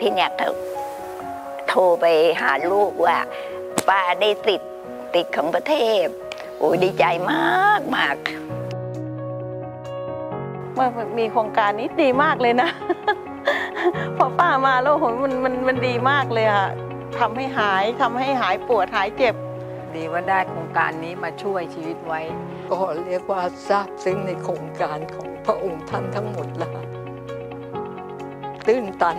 พี่เนี่ยเขาโทรไปหาลูกว่าป้าได้ติดติดของประเทศโอ้ยดีใจมากมากเมื่อมีโครงการนี้ดีมากเลยนะ พอป้ามาแล้วโหมันมันมันดีมากเลยอะทำให้หายทำให้หายปวดหายเจ็บ ดีว่าได้โครงการนี้มาช่วยชีวิตไว้ ก็เรียกว่าซาบซึ้งในโครงการของพระองค์ท่านทั้งหมดละตื้นตัน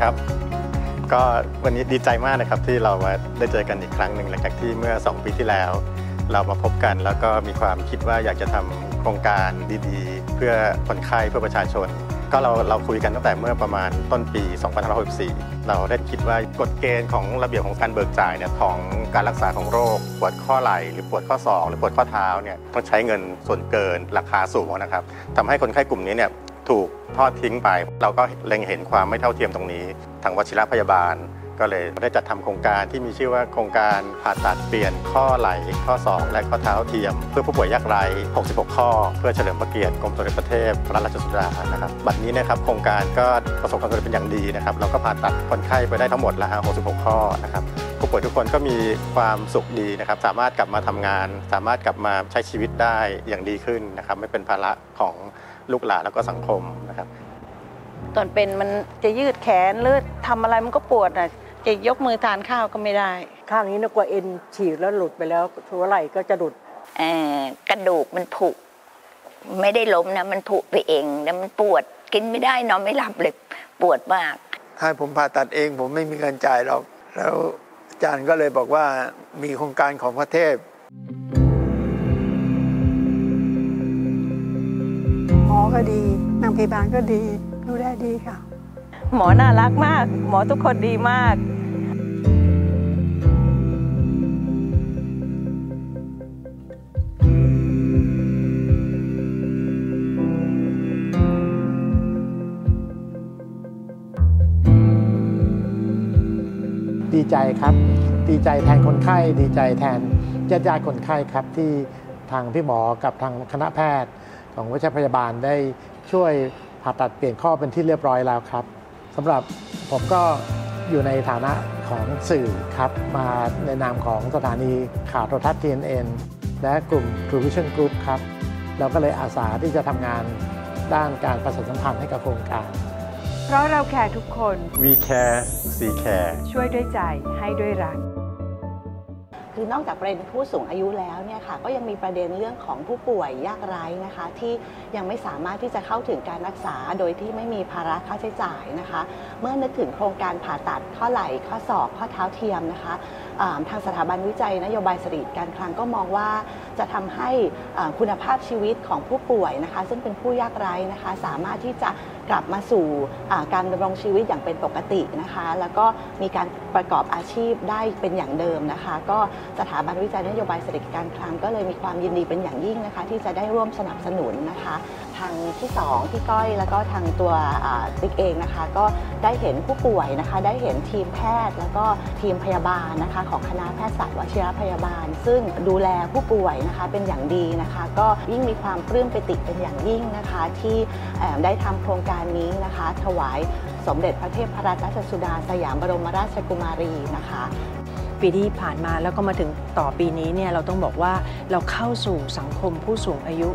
ครับ ก็วันนี้ดีใจมากนะครับที่เรามาได้เจอกันอีกครั้งหนึ่งหลังจากที่เมื่อ 2 ปีที่แล้ว เรามาพบกันแล้วก็มีความคิดว่าอยากจะทำโครงการดีๆ เพื่อคนไข้เพื่อประชาชน ก็เราเราคุยกันตั้งแต่เมื่อประมาณต้นปี 2564 เราได้คิดว่ากฎเกณฑ์ของระเบียบของการเบิกจ่ายเนี่ยของการรักษาของโรค ปวดข้อไหล่หรือปวดข้อศอกหรือปวดข้อเท้าเนี่ยต้องใช้เงินส่วนเกินราคาสูงนะครับทำให้คนไข้กลุ่มนี้เนี่ย ถูกทอดทิ้งไป เราก็เล็งเห็นความไม่เท่าเทียมตรงนี้ ทางวชิรพยาบาล ก็เลยได้จัดทำโครงการที่มีชื่อว่าโครงการผ่าตัดเปลี่ยนข้อไหล่ข้อศอกและข้อเท้าเทียม เพื่อผู้ป่วยยากไร้ 66 ข้อ เพื่อเฉลิมพระเกียรติกรมสมเด็จพระเทพรัตนราชสุดานะครับบัดนี้นะครับโครงการก็ประสบความสำเร็จเป็นอย่างดีนะครับเราก็ผ่าตัดคนไข้ไปได้ทั้งหมดแล้วฮะ66 ข้อนะครับผู้ป่วยทุกคนก็มีความสุขดีนะครับ สามารถกลับมาทำงาน สามารถกลับมาใช้ชีวิตได้อย่างดีขึ้นนะครับ ไม่เป็นภาระของ ลูกหลานแล้วก็สังคมนะครับ ตอนเป็นมันจะยืดแขนหรือทำอะไรมันก็ปวดอะจะยกมือทานข้าวก็ไม่ได้ ข้างนี้นึกว่าเอ็นฉีกแล้วหลุดไปแล้วหัวไหล่ก็จะหลุดเอ่อกระดูกมันผุไม่ได้ล้มนะ มันผุไปเองแล้วมันปวดกินไม่ได้นอนไม่หลับเลยปวดมาก ถ้าผมผ่าตัดเองผมไม่มีเงินจ่ายหรอก แล้วอาจารย์ก็เลยบอกว่ามีโครงการของพระเทพ พยาบาลก็ดี ดูแลดีค่ะ หมอน่ารักมาก หมอทุกคนดีมากดีใจครับ ดีใจแทนคนไข้ ดีใจแทนญาติญาติๆคนไข้ครับที่ทางพี่หมอกับทางคณะแพทย์ของวิชาพยาบาลได้ ช่วยผ่าตัดเปลี่ยนข้อเป็นที่เรียบร้อยแล้วครับสำหรับผมก็อยู่ในฐานะของสื่อครับ มาในนามของสถานีข่าวโทรทัศน์ TNN และกลุ่ม True Vision Group ครับ เราก็เลยอาสาที่จะทำงานด้านการประชาสัมพันธ์ให้กับโครงการ เพราะเราแคร์ทุกคน We care See care ช่วยด้วยใจให้ด้วยรัก คือนอกจากประเด็นผู้สูงอายุแล้วเนี่ยค่ะก็ยังมีประเด็นเรื่องของผู้ป่วยยากไร้นะคะ ที่ยังไม่สามารถที่จะเข้าถึงการรักษาโดยที่ไม่มีภาระค่าใช้จ่ายนะคะ เมื่อนึกถึงโครงการผ่าตัดข้อไหล่ข้อศอกข้อเท้าเทียมนะคะทางสถาบันวิจัยนโยบายสรีการคลังก็มองว่าจะทำให้คุณภาพชีวิตของผู้ป่วยนะคะ ซึ่งเป็นผู้ยากไร้นะคะ สามารถที่จะ กลับมาสู่การดำรงชีวิตอย่างเป็นปกตินะคะ แล้วก็มีการประกอบอาชีพได้เป็นอย่างเดิมนะคะ ก็สถาบันวิจัยนโยบายเศรษฐกิจการคลังก็เลยมีความยินดีเป็นอย่างยิ่งนะคะ ที่จะได้ร่วมสนับสนุนนะคะ ทางที่สองที่ก้อยแล้วก็ทางตัวติ๊กเองนะคะ ก็ได้เห็นผู้ป่วยนะคะ ได้เห็นทีมแพทย์ แล้วก็ทีมพยาบาลนะคะ ของคณะแพทยศาสตร์วชิรพยาบาล ซึ่งดูแลผู้ป่วยนะคะเป็นอย่างดีนะคะ ก็ยิ่งมีความปลื้มปิติเป็นอย่างยิ่งนะคะ ที่เอ่อได้ทำโครงการนี้นะคะ ถวายสมเด็จพระเทพรัตนราชสุดาสยามบรมราชกุมารีนะคะปีที่ผ่านมาแล้วก็มาถึงต่อปีนี้เนี่ยเราต้องบอกว่าเราเข้าสู่สังคมผู้สูงอายุ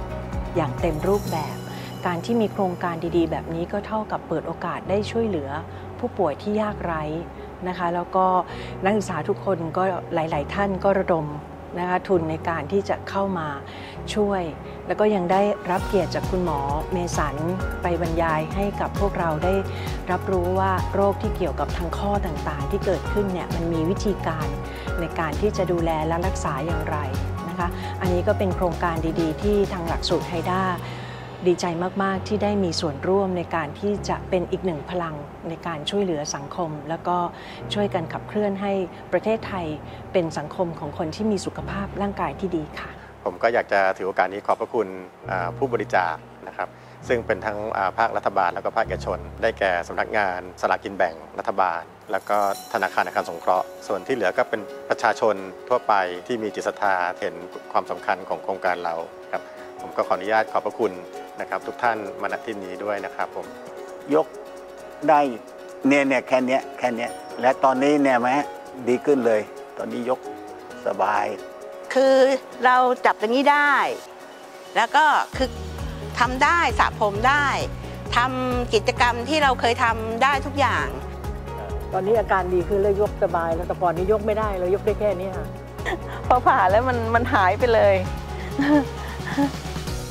อย่างเต็มรูปแบบ การที่มีโครงการดีๆ แบบนี้ก็เท่ากับเปิดโอกาสได้ช่วยเหลือผู้ป่วยที่ยากไร้นะคะแล้วก็นักศึกษาทุกคนก็หลาย ๆ ท่านก็ระดมนะคะทุนในการที่จะเข้ามาช่วย แล้วก็ยังได้รับเกียรติจากคุณหมอเมสันไปบรรยายให้กับพวกเราได้รับรู้ว่าโรคที่เกี่ยวกับทางข้อต่างๆ ที่เกิดขึ้นเนี่ยมันมีวิธีการในการที่จะดูแลและรักษาอย่างไร นะคะ อันนี้ก็เป็นโครงการดีๆ ที่ทางหลักสูตรไฮด้าดีใจมาก ๆ ที่ได้มีส่วนร่วมในการที่จะเป็นอีกหนึ่งพลังในการช่วยเหลือสังคม แล้วก็ช่วยกันขับเคลื่อนให้ประเทศไทยเป็นสังคมของคนที่มีสุขภาพร่างกายที่ดีค่ะ ผมก็อยากจะถือโอกาสนี้ขอบพระคุณผู้บริจาคนะครับ ซึ่งเป็นทั้งอ่าภาครัฐบาลแล้วก็ภาคเอกชน ได้แก่สำนักงานสลากกินแบ่งรัฐบาล แล้วก็ธนาคารอาคารสงเคราะห์ ส่วนที่เหลือก็เป็นประชาชนทั่วไปที่มีจิตศรัทธาเห็นความสำคัญของโครงการเราครับผมก็ขออนุญาตขอบพระคุณนะครับ ทุกท่านมาณที่นี้ด้วยนะครับผมยกได้เนี่ยเนี่ยแค่เนี้ยแค่เนี้ยและตอนนี้เนี่ยไหมดีขึ้นเลย ตอนนี้ยกสบาย คือเราจับตรงนี้ได้ แล้วก็คือ ทำได้สระผมได้ทำกิจกรรมที่เราเคยทำได้ทุกอย่าง ตอนนี้อาการดีขึ้นแล้วยกสบาย แล้วแต่ก่อนนี้ยกไม่ได้เรายกได้แค่นี้ค่ะพอผ่าแล้วมันมันหายไปเลย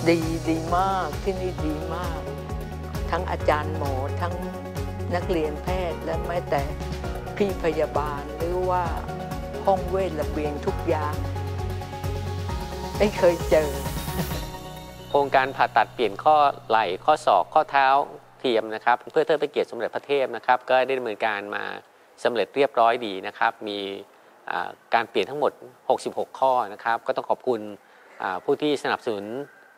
ดีดีมากที่นี่ดีมาก ทั้งอาจารย์หมอทั้งนักเรียนแพทย์และแม้แต่พี่พยาบาลหรือว่าห้องเวชระเบียงทุกอย่าง ไม่เคยเจอ โครงการผ่าตัดเปลี่ยนข้อไหล่ข้อศอกข้อเท้าเทียมนะครับ เพื่อเทิดพระเกียรติสมเด็จพระเทพนะครับ ก็ได้ดำเนินการมาสำเร็จเรียบร้อยดีนะครับ มีการเปลี่ยนทั้งหมด 66 ข้อนะครับ ก็ต้องขอบคุณผู้ที่สนับสนุน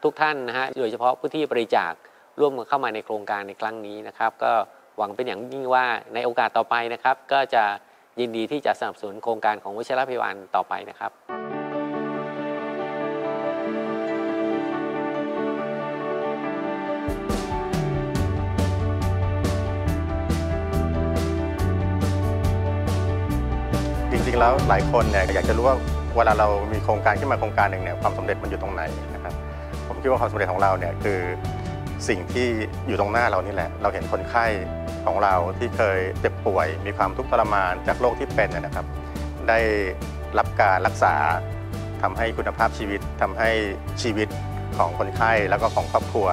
ทุกท่านนะฮะโดยเฉพาะผู้ที่บริจาคร่วมกันเข้ามาในโครงการในครั้งนี้นะครับ ก็หวังเป็นอย่างยิ่งว่าในโอกาสต่อไปนะครับ ก็จะยินดีที่จะสนับสนุนโครงการของวิชรพิวานต่อไปนะครับ ริงๆแล้วหลายคนเนี่ยอยากจะรู้ว่าเวลาเรามีโครงการขึ้นมาโครงการหนึ่งเนี่ยความสำเร็จมันอยู่ตรงไหนนะครับผมคิดว่าความสำเร็จของเราเนี่ยคือสิ่งที่อยู่ตรงหน้าเรานี่แหละ เราเห็นคนไข้ของเราที่เคยเจ็บป่วย มีความทุกข์ทรมานจากโรคที่เป็นเนยนะครับ ได้รับการรักษาทำให้คุณภาพชีวิตทำให้ชีวิตของคนไข้แล้วก็ของครอบครัว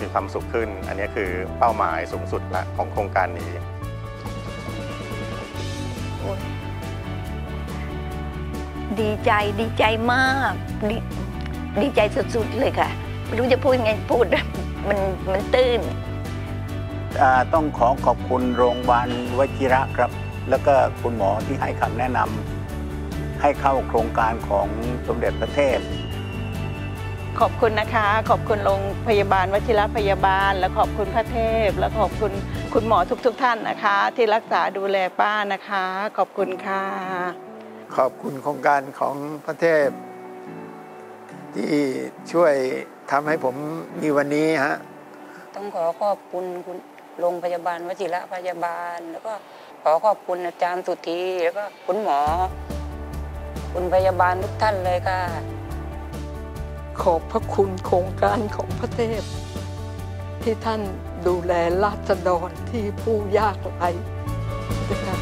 มีความสุขขึ้น อันนี้คือเป้าหมายสูงสุดละของโครงการนี้ ดีใจดีใจมากดดีใจสุดๆเลยค่ะไม่รู้จะพูดยังไงพูดมันมันตื้นอ่าต้องขอขอบคุณโรงพยาบาลวชิระครับ แล้วก็คุณหมอที่ให้คำแนะนำให้เข้าโครงการของสมเด็จพระเทพขอบคุณนะคะ ขอบคุณโรงพยาบาลวชิรพยาบาล และขอบคุณพระเทพ และขอบคุณคุณหมอทุกๆทท่านนะคะ ที่รักษาดูแลป้านะคะ ขอบคุณค่ะ ขอบคุณโครงการของพระเทพ ที่ช่วยทำให้ผมมีวันนี้ฮะ ต้องขอขอบคุณคุณโรงพยาบาลวชิระพยาบาล แล้วก็ขอขอบคุณอาจารย์สุธีแล้วก็คุณหมอ คุณพยาบาลทุกท่านเลยค่ะ ขอบพระคุณโครงการของพระเทพ ที่ท่านดูแลราษฎรที่ผู้ยากไร้นะครับ